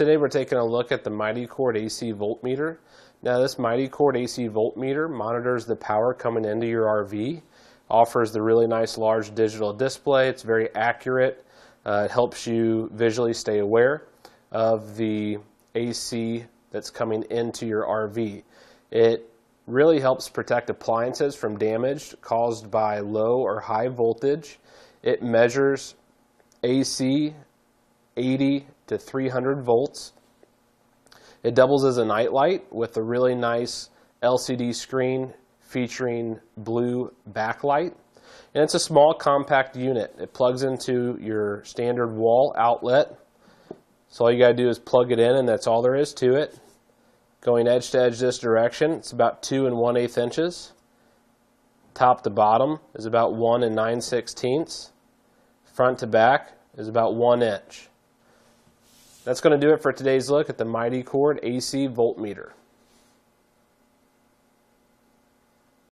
Today we're taking a look at the Mighty Cord AC voltmeter. Now this Mighty Cord AC voltmeter monitors the power coming into your RV, offers the really nice large digital display. It's very accurate. Uh, it helps you visually stay aware of the AC that's coming into your RV. It really helps protect appliances from damage caused by low or high voltage. It measures AC 80 to 300 volts. It doubles as a nightlight with a really nice LCD screen featuring blue backlight. And it's a small compact unit. It plugs into your standard wall outlet. So all you got to do is plug it in and that's all there is to it. Going edge to edge this direction, it's about 2 and one eighth inches. Top to bottom is about 1 and 9 sixteenths. Front to back is about 1 inch. That's going to do it for today's look at the Mighty Cord AC voltmeter.